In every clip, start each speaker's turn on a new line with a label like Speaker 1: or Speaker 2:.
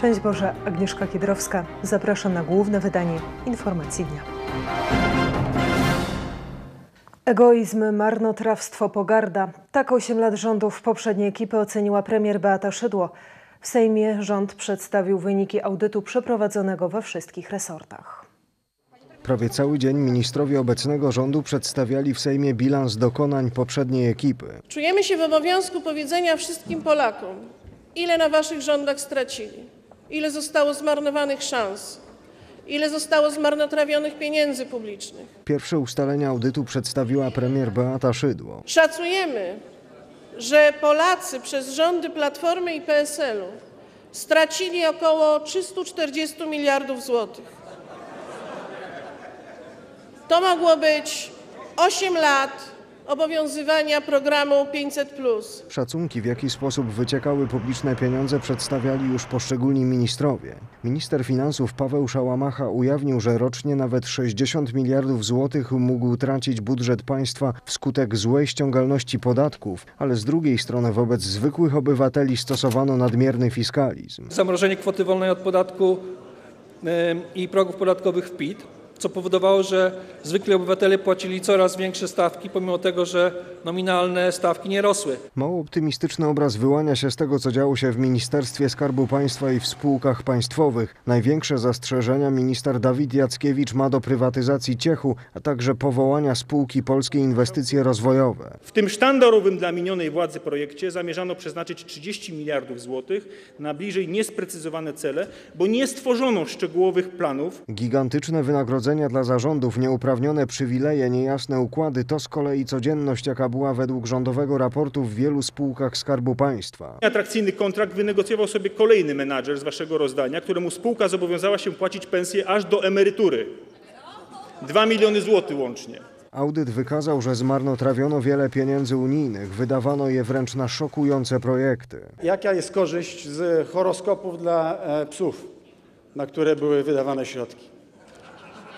Speaker 1: Szczęść Boże, Agnieszka Kiedrowska. Zapraszam na główne wydanie informacji dnia. Egoizm, marnotrawstwo, pogarda. Tak 8 lat rządów poprzedniej ekipy oceniła premier Beata Szydło. W Sejmie rząd przedstawił wyniki audytu przeprowadzonego we wszystkich resortach.
Speaker 2: Prawie cały dzień ministrowie obecnego rządu przedstawiali w Sejmie bilans dokonań poprzedniej ekipy.
Speaker 3: Czujemy się w obowiązku powiedzenia wszystkim Polakom, ile na waszych rządach stracili, ile zostało zmarnowanych szans, ile zostało zmarnotrawionych pieniędzy publicznych.
Speaker 2: Pierwsze ustalenia audytu przedstawiła premier Beata Szydło.
Speaker 3: Szacujemy, że Polacy przez rządy Platformy i PSL-u stracili około 340 miliardów złotych. To mogło być 8 lat obowiązywania programu 500.
Speaker 2: Szacunki, w jaki sposób wyciekały publiczne pieniądze, przedstawiali już poszczególni ministrowie. Minister finansów Paweł Szałamacha ujawnił, że rocznie nawet 60 miliardów złotych mógł tracić budżet państwa wskutek złej ściągalności podatków, ale z drugiej strony wobec zwykłych obywateli stosowano nadmierny fiskalizm.
Speaker 4: Zamrożenie kwoty wolnej od podatku i progów podatkowych w PIT, co powodowało, że zwykli obywatele płacili coraz większe stawki, pomimo tego, że nominalne stawki nie rosły.
Speaker 2: Mało optymistyczny obraz wyłania się z tego, co działo się w Ministerstwie Skarbu Państwa i w spółkach państwowych. Największe zastrzeżenia minister Dawid Jackiewicz ma do prywatyzacji Ciechu, a także powołania spółki Polskie Inwestycje Rozwojowe.
Speaker 5: W tym sztandarowym dla minionej władzy projekcie zamierzano przeznaczyć 30 miliardów złotych na bliżej niesprecyzowane cele, bo nie stworzono szczegółowych planów.
Speaker 2: Gigantyczne wynagrodzenia dla zarządów, nieuprawnione przywileje, niejasne układy to z kolei codzienność, jaka była według rządowego raportu w wielu spółkach Skarbu Państwa.
Speaker 5: Atrakcyjny kontrakt wynegocjował sobie kolejny menadżer z waszego rozdania, któremu spółka zobowiązała się płacić pensję aż do emerytury. 2 miliony złotych łącznie.
Speaker 2: Audyt wykazał, że zmarnotrawiono wiele pieniędzy unijnych, wydawano je wręcz na szokujące projekty.
Speaker 6: Jaka jest korzyść z horoskopów dla e, psów, na które były wydawane środki?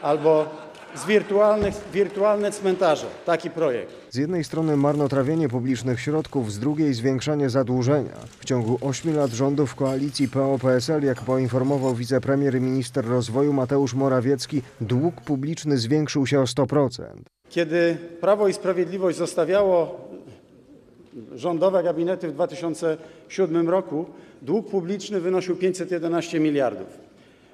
Speaker 6: Albo z wirtualnych, wirtualne cmentarze, taki projekt.
Speaker 2: Z jednej strony marnotrawienie publicznych środków, z drugiej zwiększanie zadłużenia. W ciągu 8 lat rządów koalicji PO-PSL, jak poinformował wicepremier i minister rozwoju Mateusz Morawiecki, dług publiczny zwiększył się o 100%.
Speaker 6: Kiedy Prawo i Sprawiedliwość zostawiało rządowe gabinety w 2007 roku, dług publiczny wynosił 511 miliardów.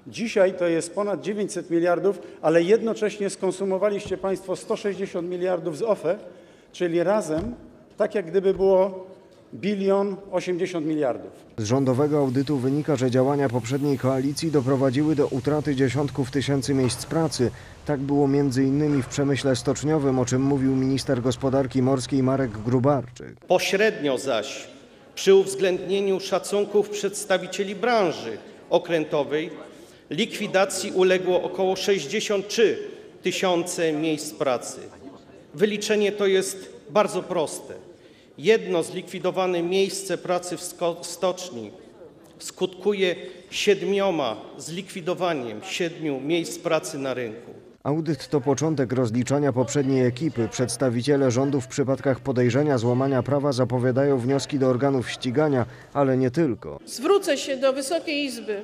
Speaker 6: Dzisiaj to jest ponad 900 miliardów, ale jednocześnie skonsumowaliście Państwo 160 miliardów z OFE, czyli razem tak jak gdyby było bilion 80 miliardów.
Speaker 2: Z rządowego audytu wynika, że działania poprzedniej koalicji doprowadziły do utraty dziesiątków tysięcy miejsc pracy. Tak było m.in. w przemyśle stoczniowym, o czym mówił minister gospodarki morskiej Marek Grubarczyk.
Speaker 7: Pośrednio zaś przy uwzględnieniu szacunków przedstawicieli branży okrętowej likwidacji uległo około 63 tysiące miejsc pracy. Wyliczenie to jest bardzo proste. Jedno zlikwidowane miejsce pracy w stoczni skutkuje siedmioma zlikwidowaniem siedmiu miejsc pracy na rynku.
Speaker 2: Audyt to początek rozliczania poprzedniej ekipy. Przedstawiciele rządu w przypadkach podejrzenia złamania prawa zapowiadają wnioski do organów ścigania, ale nie tylko.
Speaker 3: Zwrócę się do Wysokiej Izby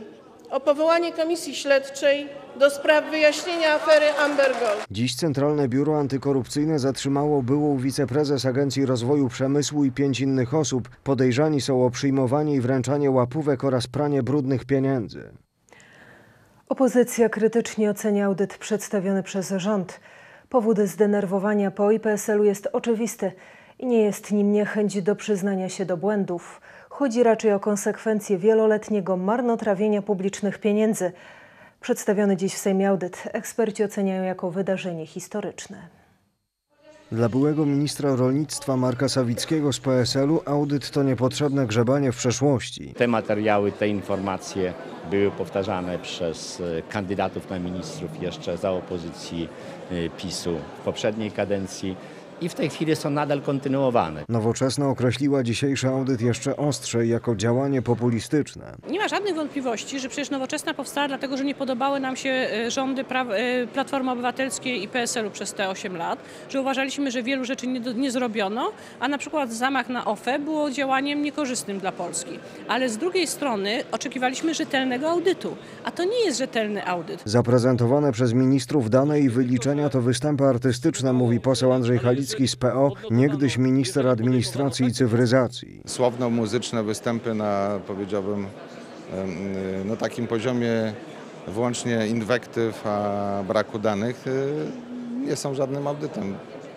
Speaker 3: o powołanie komisji śledczej do spraw wyjaśnienia afery Amber Gold.
Speaker 2: Dziś Centralne Biuro Antykorupcyjne zatrzymało byłą wiceprezes Agencji Rozwoju Przemysłu i pięć innych osób. Podejrzani są o przyjmowanie i wręczanie łapówek oraz pranie brudnych pieniędzy.
Speaker 1: Opozycja krytycznie ocenia audyt przedstawiony przez rząd. Powód zdenerwowania PO i PSL-u jest oczywisty i nie jest nim niechęć do przyznania się do błędów. Chodzi raczej o konsekwencje wieloletniego marnotrawienia publicznych pieniędzy. Przedstawiony dziś w Sejmie audyt eksperci oceniają jako wydarzenie historyczne.
Speaker 2: Dla byłego ministra rolnictwa Marka Sawickiego z PSL-u audyt to niepotrzebne grzebanie w przeszłości.
Speaker 8: Te materiały, te informacje były powtarzane przez e, kandydatów na ministrów jeszcze za opozycji e, PiSu w poprzedniej kadencji. I w tej chwili są nadal kontynuowane.
Speaker 2: Nowoczesna określiła dzisiejszy audyt jeszcze ostrzej jako działanie populistyczne.
Speaker 9: Nie ma żadnych wątpliwości, że przecież Nowoczesna powstała dlatego, że nie podobały nam się e, rządy pra- e, Platformy Obywatelskiej i PSL-u przez te 8 lat, że uważaliśmy, że wielu rzeczy nie, do- nie zrobiono, a na przykład zamach na OFE było działaniem niekorzystnym dla Polski. Ale z drugiej strony oczekiwaliśmy rzetelnego audytu, a to nie jest rzetelny audyt.
Speaker 2: Zaprezentowane przez ministrów dane i wyliczenia to występy artystyczne, mówi poseł Andrzej Halicki z PO, niegdyś minister administracji i cyfryzacji.
Speaker 10: słowno-muzyczne występy na, powiedziałbym, no takim poziomie wyłącznie inwektyw, a braku danych y, nie są żadnym audytem.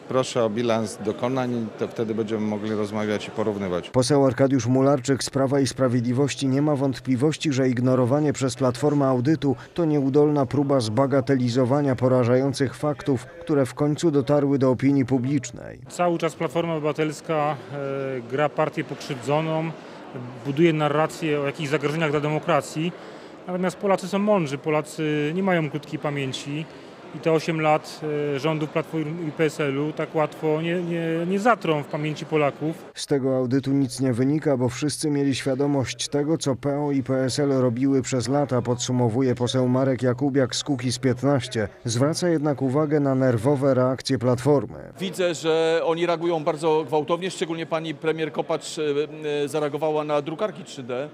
Speaker 10: Proszę o bilans dokonań, to wtedy będziemy mogli rozmawiać i porównywać.
Speaker 2: Poseł Arkadiusz Mularczyk z Prawa i Sprawiedliwości nie ma wątpliwości, że ignorowanie przez Platformę audytu to nieudolna próba zbagatelizowania porażających faktów, które w końcu dotarły do opinii publicznej.
Speaker 11: Cały czas Platforma Obywatelska e, gra partię pokrzywdzoną, buduje narrację o jakichś zagrożeniach dla demokracji. Natomiast Polacy są mądrzy, Polacy nie mają krótkiej pamięci i te 8 lat e, rządów Platformy i PSL-u tak łatwo nie, nie, nie zatrą w pamięci Polaków.
Speaker 2: Z tego audytu nic nie wynika, bo wszyscy mieli świadomość tego, co PO i PSL robiły przez lata, podsumowuje poseł Marek Jakubiak z Kukiz 15. Zwraca jednak uwagę na nerwowe reakcje Platformy.
Speaker 12: Widzę, że oni reagują bardzo gwałtownie, szczególnie pani premier Kopacz e, e, zareagowała na drukarki 3D,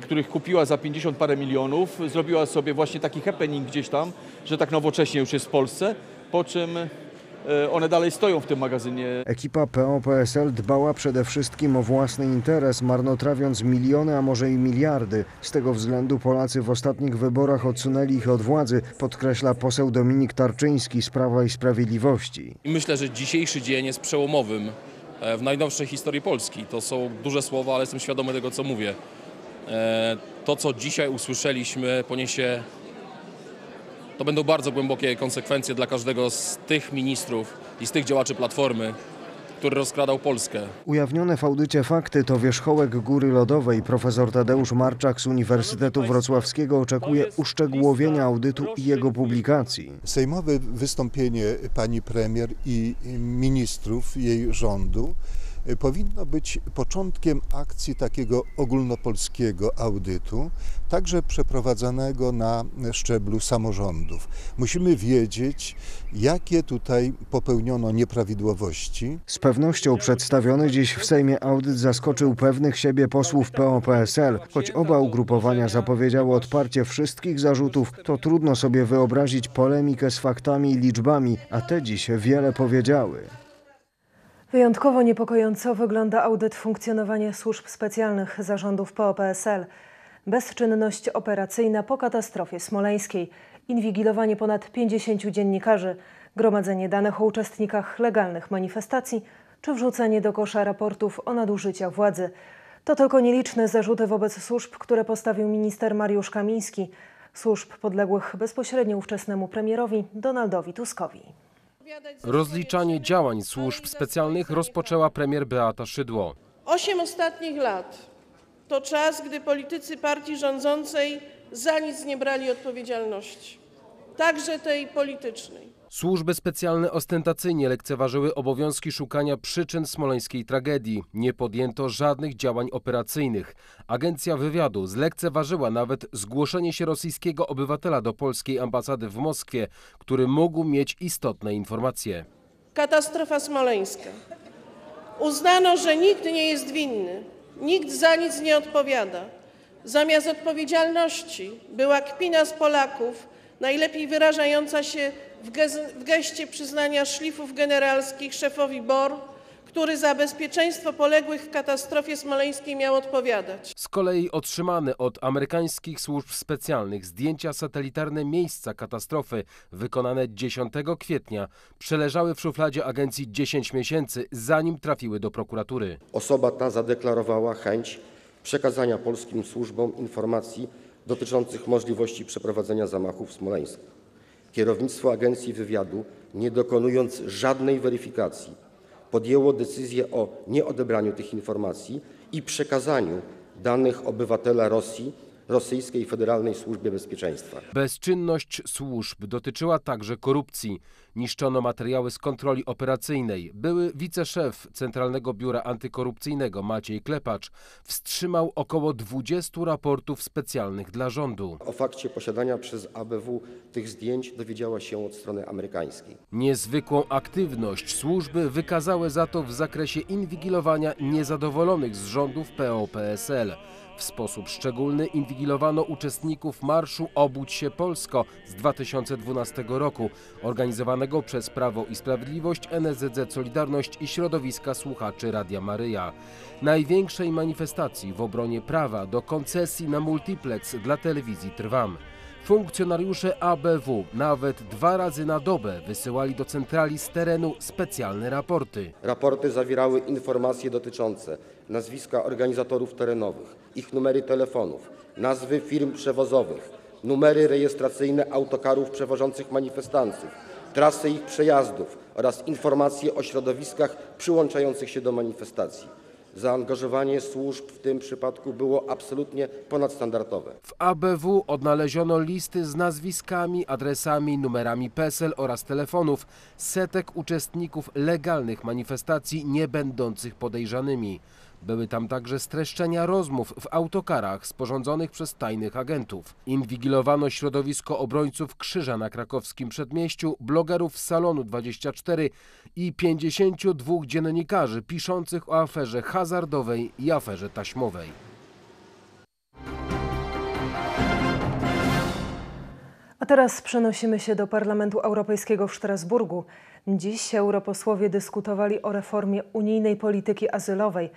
Speaker 12: których kupiła za 50 parę milionów. Zrobiła sobie właśnie taki happening gdzieś tam, że tak nowocześnie już jest w Polsce, po czym e, one dalej stoją w tym magazynie.
Speaker 2: Ekipa PO-PSL dbała przede wszystkim o własny interes, marnotrawiąc miliony, a może i miliardy. Z tego względu Polacy w ostatnich wyborach odsunęli ich od władzy, podkreśla poseł Dominik Tarczyński z Prawa i Sprawiedliwości.
Speaker 13: Myślę, że dzisiejszy dzień jest przełomowym e, w najnowszej historii Polski. To są duże słowa, ale jestem świadomy tego, co mówię. E, To, co dzisiaj usłyszeliśmy, poniesie. To będą bardzo głębokie konsekwencje dla każdego z tych ministrów i z tych działaczy Platformy, który rozkradał Polskę.
Speaker 2: Ujawnione w audycie fakty to wierzchołek Góry Lodowej. Profesor Tadeusz Marczak z Uniwersytetu Wrocławskiego oczekuje uszczegółowienia audytu i jego publikacji.
Speaker 14: Sejmowe wystąpienie pani premier i ministrów jej rządu powinno być początkiem akcji takiego ogólnopolskiego audytu, także przeprowadzanego na szczeblu samorządów. Musimy wiedzieć, jakie tutaj popełniono nieprawidłowości.
Speaker 2: Z pewnością przedstawiony dziś w Sejmie audyt zaskoczył pewnych siebie posłów PO-PSL. Choć oba ugrupowania zapowiedziały odparcie wszystkich zarzutów, to trudno sobie wyobrazić polemikę z faktami i liczbami, a te dziś wiele powiedziały.
Speaker 1: Wyjątkowo niepokojąco wygląda audyt funkcjonowania służb specjalnych zarządów PO-PSL. Bezczynność operacyjna po katastrofie smoleńskiej, inwigilowanie ponad 50 dziennikarzy, gromadzenie danych o uczestnikach legalnych manifestacji czy wrzucenie do kosza raportów o nadużyciach władzy. To tylko nieliczne zarzuty wobec służb, które postawił minister Mariusz Kamiński, służb podległych bezpośrednio ówczesnemu premierowi Donaldowi Tuskowi.
Speaker 15: Rozliczanie działań służb specjalnych rozpoczęła premier Beata Szydło.
Speaker 3: Osiem ostatnich lat to czas, gdy politycy partii rządzącej za nic nie brali odpowiedzialności, także tej politycznej.
Speaker 15: Służby specjalne ostentacyjnie lekceważyły obowiązki szukania przyczyn smoleńskiej tragedii. Nie podjęto żadnych działań operacyjnych. Agencja wywiadu zlekceważyła nawet zgłoszenie się rosyjskiego obywatela do polskiej ambasady w Moskwie, który mógł mieć istotne informacje.
Speaker 3: Katastrofa smoleńska. Uznano, że nikt nie jest winny, nikt za nic nie odpowiada. Zamiast odpowiedzialności była kpina z Polaków, najlepiej wyrażająca się w, geście przyznania szlifów generalskich szefowi BOR, który za bezpieczeństwo poległych w katastrofie smoleńskiej miał odpowiadać.
Speaker 15: Z kolei otrzymane od amerykańskich służb specjalnych zdjęcia satelitarne miejsca katastrofy, wykonane 10 kwietnia, przeleżały w szufladzie agencji 10 miesięcy, zanim trafiły do prokuratury.
Speaker 16: Osoba ta zadeklarowała chęć przekazania polskim służbom informacji dotyczących możliwości przeprowadzenia zamachu w Smoleńsku. Kierownictwo Agencji Wywiadu, nie dokonując żadnej weryfikacji, podjęło decyzję o nieodebraniu tych informacji i przekazaniu danych obywatela Rosji rosyjskiej Federalnej Służbie Bezpieczeństwa.
Speaker 15: Bezczynność służb dotyczyła także korupcji. Niszczono materiały z kontroli operacyjnej. Były wiceszef Centralnego Biura Antykorupcyjnego Maciej Klepacz wstrzymał około 20 raportów specjalnych dla rządu.
Speaker 16: O fakcie posiadania przez ABW tych zdjęć dowiedziała się od strony amerykańskiej.
Speaker 15: Niezwykłą aktywność służby wykazały za to w zakresie inwigilowania niezadowolonych z rządów PO-PSL. W sposób szczególny inwigilowano uczestników marszu Obudź się Polsko z 2012 roku, organizowanego przez Prawo i Sprawiedliwość, NSZZ Solidarność i środowiska słuchaczy Radia Maryja. Największej manifestacji w obronie prawa do koncesji na multiplex dla telewizji Trwam. Funkcjonariusze ABW nawet dwa razy na dobę wysyłali do centrali z terenu specjalne raporty.
Speaker 16: Raporty zawierały informacje dotyczące nazwiska organizatorów terenowych, ich numery telefonów, nazwy firm przewozowych, numery rejestracyjne autokarów przewożących manifestantów, trasy ich przejazdów oraz informacje o środowiskach przyłączających się do manifestacji. Zaangażowanie służb w tym przypadku było absolutnie ponadstandardowe.
Speaker 15: W ABW odnaleziono listy z nazwiskami, adresami, numerami PESEL oraz telefonów setek uczestników legalnych manifestacji nie będących podejrzanymi. Były tam także streszczenia rozmów w autokarach sporządzonych przez tajnych agentów. Inwigilowano środowisko obrońców krzyża na krakowskim przedmieściu, blogerów z Salonu 24 i 52 dziennikarzy piszących o aferze hazardowej i aferze taśmowej.
Speaker 1: A teraz przenosimy się do Parlamentu Europejskiego w Strasburgu. Dziś europosłowie dyskutowali o reformie unijnej polityki azylowej.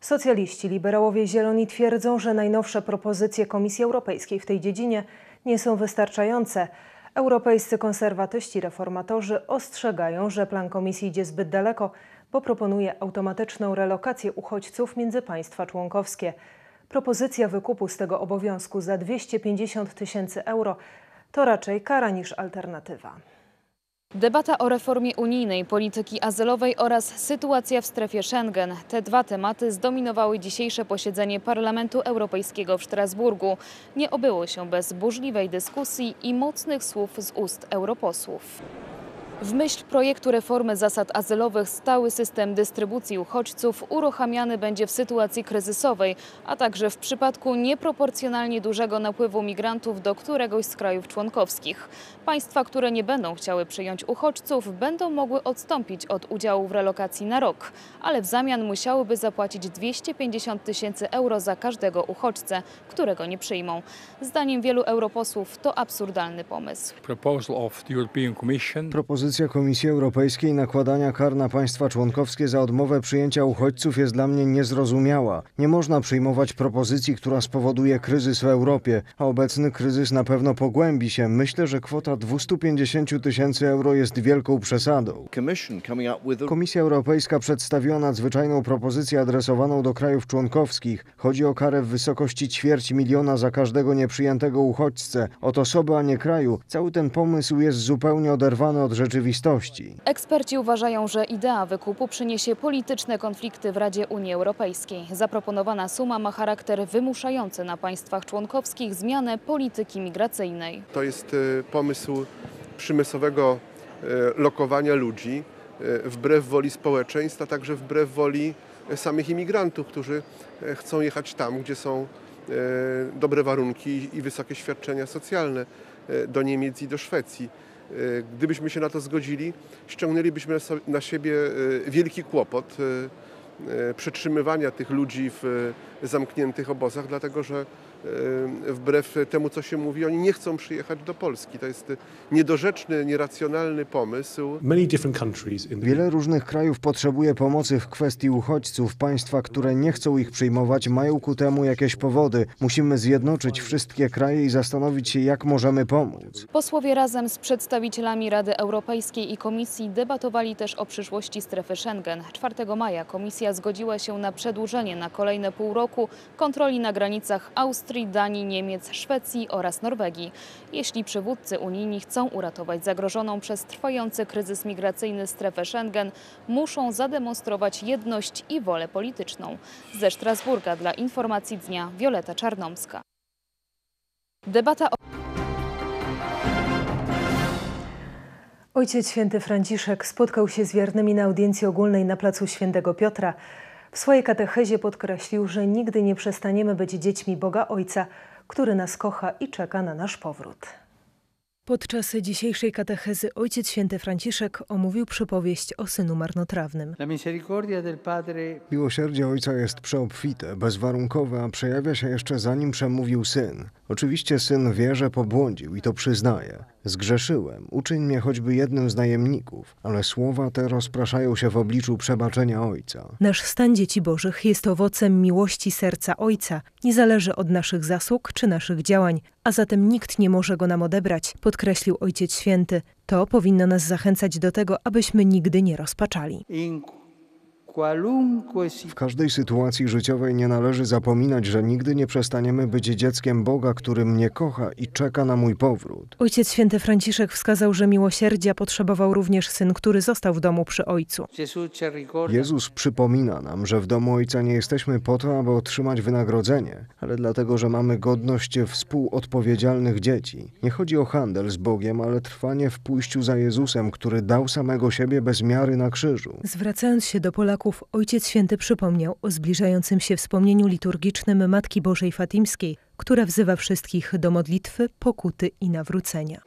Speaker 1: Socjaliści, liberałowie zieloni twierdzą, że najnowsze propozycje Komisji Europejskiej w tej dziedzinie nie są wystarczające. Europejscy konserwatyści reformatorzy ostrzegają, że plan Komisji idzie zbyt daleko, bo proponuje automatyczną relokację uchodźców między państwa członkowskie. Propozycja wykupu z tego obowiązku za 250 tysięcy euro to raczej kara niż alternatywa.
Speaker 17: Debata o reformie unijnej polityki azylowej oraz sytuacja w strefie Schengen. Te dwa tematy zdominowały dzisiejsze posiedzenie Parlamentu Europejskiego w Strasburgu. Nie obyło się bez burzliwej dyskusji i mocnych słów z ust europosłów. W myśl projektu reformy zasad azylowych stały system dystrybucji uchodźców uruchamiany będzie w sytuacji kryzysowej, a także w przypadku nieproporcjonalnie dużego napływu migrantów do któregoś z krajów członkowskich. Państwa, które nie będą chciały przyjąć uchodźców, będą mogły odstąpić od udziału w relokacji na rok, ale w zamian musiałyby zapłacić 250 tysięcy euro za każdego uchodźcę, którego nie przyjmą. Zdaniem wielu europosłów to absurdalny pomysł.
Speaker 2: Propozycja Komisji Europejskiej nakładania kar na państwa członkowskie za odmowę przyjęcia uchodźców jest dla mnie niezrozumiała. Nie można przyjmować propozycji, która spowoduje kryzys w Europie, a obecny kryzys na pewno pogłębi się. Myślę, że kwota 250 tysięcy euro jest wielką przesadą. Komisja Europejska przedstawiła nadzwyczajną propozycję adresowaną do krajów członkowskich. Chodzi o karę w wysokości ćwierć miliona za każdego nieprzyjętego uchodźcę. Od osoby, a nie kraju. Cały ten pomysł jest zupełnie oderwany od rzeczywistości.
Speaker 17: Eksperci uważają, że idea wykupu przyniesie polityczne konflikty w Radzie Unii Europejskiej. Zaproponowana suma ma charakter wymuszający na państwach członkowskich zmianę polityki migracyjnej.
Speaker 18: To jest e, pomysł przemysłowego e, lokowania ludzi e, wbrew woli społeczeństw, a także wbrew woli samych imigrantów, którzy chcą jechać tam, gdzie są dobre warunki i wysokie świadczenia socjalne do Niemiec i do Szwecji. Gdybyśmy się na to zgodzili, ściągnęlibyśmy na siebie wielki kłopot przetrzymywania tych ludzi w zamkniętych obozach, dlatego że wbrew temu, co się mówi, oni nie chcą przyjechać do Polski. To jest niedorzeczny, nieracjonalny pomysł.
Speaker 2: Wiele różnych krajów potrzebuje pomocy w kwestii uchodźców. Państwa, które nie chcą ich przyjmować, mają ku temu jakieś powody. Musimy zjednoczyć wszystkie kraje i zastanowić się, jak możemy pomóc.
Speaker 17: Posłowie razem z przedstawicielami Rady Europejskiej i Komisji debatowali też o przyszłości strefy Schengen. 4 maja Komisja zgodziła się na przedłużenie na kolejne pół roku kontroli na granicach Austrii, Danii, Niemiec, Szwecji oraz Norwegii. Jeśli przywódcy unijni chcą uratować zagrożoną przez trwający kryzys migracyjny strefę Schengen, muszą zademonstrować jedność i wolę polityczną. Ze Strasburga dla informacji dnia Wioleta Czarnomska. Debata o
Speaker 1: Ojciec święty Franciszek spotkał się z wiernymi na audiencji ogólnej na placu Świętego Piotra. W swojej katechezie podkreślił, że nigdy nie przestaniemy być dziećmi Boga Ojca, który nas kocha i czeka na nasz powrót. Podczas dzisiejszej katechezy Ojciec Święty Franciszek omówił przypowieść o synu marnotrawnym.
Speaker 2: Miłosierdzie Ojca jest przeobfite, bezwarunkowe, a przejawia się jeszcze zanim przemówił Syn. Oczywiście Syn wie, że pobłądził i to przyznaje. Zgrzeszyłem, uczyń mnie choćby jednym z najemników, ale słowa te rozpraszają się w obliczu przebaczenia Ojca.
Speaker 1: Nasz stan dzieci bożych jest owocem miłości serca Ojca. Nie zależy od naszych zasług czy naszych działań, a zatem nikt nie może go nam odebrać, podkreślił Ojciec Święty. To powinno nas zachęcać do tego, abyśmy nigdy nie rozpaczali.
Speaker 2: W każdej sytuacji życiowej nie należy zapominać, że nigdy nie przestaniemy być dzieckiem Boga, który mnie kocha i czeka na mój powrót.
Speaker 1: Ojciec Święty Franciszek wskazał, że miłosierdzia potrzebował również syn, który został w domu przy ojcu.
Speaker 2: Jezus przypomina nam, że w domu Ojca nie jesteśmy po to, aby otrzymać wynagrodzenie, ale dlatego, że mamy godność współodpowiedzialnych dzieci. Nie chodzi o handel z Bogiem, ale trwanie w pójściu za Jezusem, który dał samego siebie bez miary na krzyżu.
Speaker 1: Zwracając się do Polaków, Ojciec Święty przypomniał o zbliżającym się wspomnieniu liturgicznym Matki Bożej Fatimskiej, która wzywa wszystkich do modlitwy, pokuty i nawrócenia.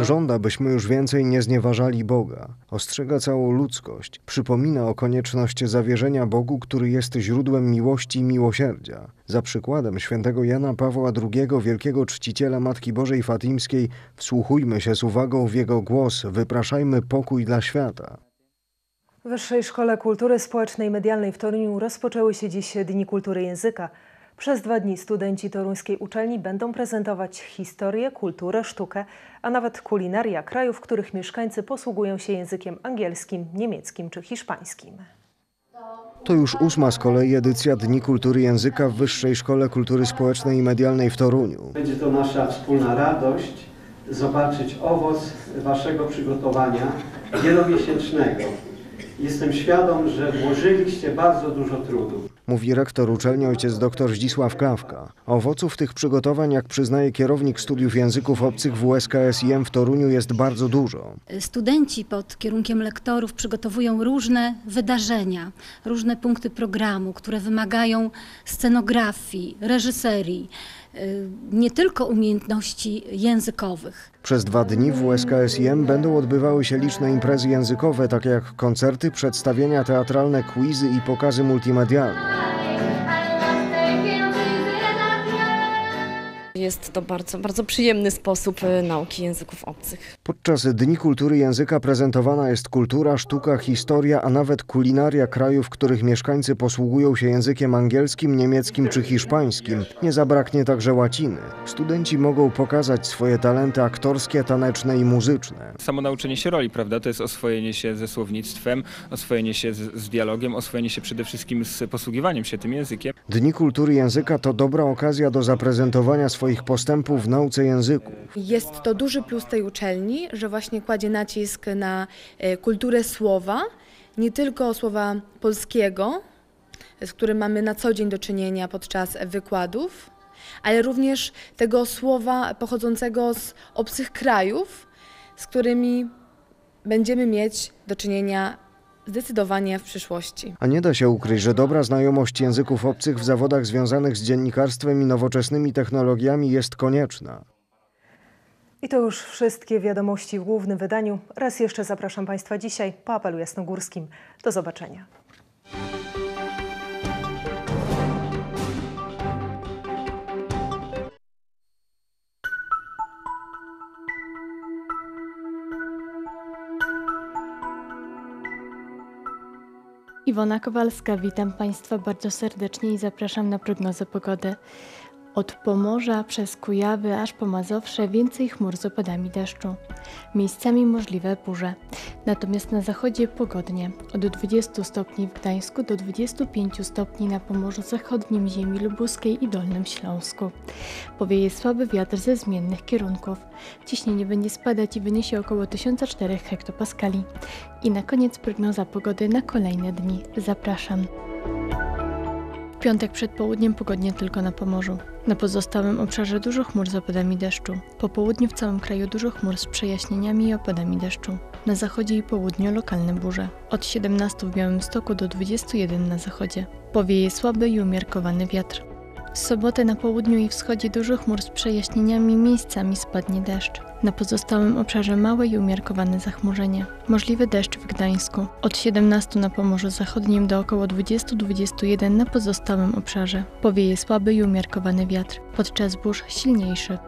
Speaker 2: Żąda, byśmy już więcej nie znieważali Boga. Ostrzega całą ludzkość. Przypomina o konieczności zawierzenia Bogu, który jest źródłem miłości i miłosierdzia. Za przykładem świętego Jana Pawła II, wielkiego czciciela Matki Bożej Fatimskiej, wsłuchujmy się z uwagą w jego głos, wypraszajmy pokój dla świata.
Speaker 1: W Wyższej Szkole Kultury Społecznej i Medialnej w Toruniu rozpoczęły się dziś Dni Kultury Języka. Przez dwa dni studenci toruńskiej uczelni będą prezentować historię, kulturę, sztukę, a nawet kulinaria krajów, w których mieszkańcy posługują się językiem angielskim, niemieckim czy hiszpańskim.
Speaker 2: To już ósma z kolei edycja Dni Kultury Języka w Wyższej Szkole Kultury Społecznej i Medialnej w Toruniu.
Speaker 19: Będzie to nasza wspólna radość zobaczyć owoc Waszego przygotowania wielomiesięcznego. Jestem świadom, że włożyliście bardzo dużo trudu.
Speaker 2: Mówi rektor uczelni ojciec dr Zdzisław Klawka. Owoców tych przygotowań, jak przyznaje kierownik studiów języków obcych w USKSIM w Toruniu, jest bardzo dużo.
Speaker 20: Studenci pod kierunkiem lektorów przygotowują różne wydarzenia, różne punkty programu, które wymagają scenografii, reżyserii, nie tylko umiejętności językowych.
Speaker 2: Przez dwa dni w USKSIM będą odbywały się liczne imprezy językowe, takie jak koncerty, przedstawienia teatralne, quizy i pokazy multimedialne.
Speaker 21: Jest to bardzo, bardzo przyjemny sposób e, nauki języków obcych.
Speaker 2: Podczas Dni Kultury Języka prezentowana jest kultura, sztuka, historia, a nawet kulinaria krajów, w których mieszkańcy posługują się językiem angielskim, niemieckim czy hiszpańskim. Nie zabraknie także łaciny. Studenci mogą pokazać swoje talenty aktorskie, taneczne i muzyczne.
Speaker 22: Samo nauczenie się roli, prawda? To jest oswojenie się ze słownictwem, oswojenie się z, z dialogiem, oswojenie się przede wszystkim z posługiwaniem się tym językiem.
Speaker 2: Dni Kultury Języka to dobra okazja do zaprezentowania swoich postępów w nauce języków.
Speaker 23: Jest to duży plus tej uczelni, że właśnie kładzie nacisk na e, kulturę słowa, nie tylko słowa polskiego, z którym mamy na co dzień do czynienia podczas wykładów, ale również tego słowa pochodzącego z obcych krajów, z którymi będziemy mieć do czynienia zdecydowanie w przyszłości.
Speaker 2: A nie da się ukryć, że dobra znajomość języków obcych w zawodach związanych z dziennikarstwem i nowoczesnymi technologiami jest konieczna.
Speaker 1: I to już wszystkie wiadomości w głównym wydaniu. Raz jeszcze zapraszam Państwa dzisiaj po apelu jasnogórskim. Do zobaczenia.
Speaker 24: Iwona Kowalska, witam Państwa bardzo serdecznie i zapraszam na prognozę pogody. Od Pomorza przez Kujawy aż po Mazowsze więcej chmur z opadami deszczu. Miejscami możliwe burze. Natomiast na zachodzie pogodnie. Od 20 stopni w Gdańsku do 25 stopni na Pomorzu Zachodnim, ziemi lubuskiej i Dolnym Śląsku. Powieje słaby wiatr ze zmiennych kierunków. Ciśnienie będzie spadać i wyniesie około 1004 hektopaskali. I na koniec prognoza pogody na kolejne dni. Zapraszam. W piątek przed południem pogodnie tylko na Pomorzu. Na pozostałym obszarze dużo chmur z opadami deszczu. Po południu w całym kraju dużo chmur z przejaśnieniami i opadami deszczu. Na zachodzie i południu lokalne burze. Od 17 w Białymstoku do 21 na zachodzie. Powieje słaby i umiarkowany wiatr. W sobotę na południu i wschodzie dużo chmur z przejaśnieniami, miejscami spadnie deszcz. Na pozostałym obszarze małe i umiarkowane zachmurzenie. Możliwy deszcz w Gdańsku. Od 17 na Pomorzu Zachodnim do około 20-21 na pozostałym obszarze. Powieje słaby i umiarkowany wiatr. Podczas burz silniejszy.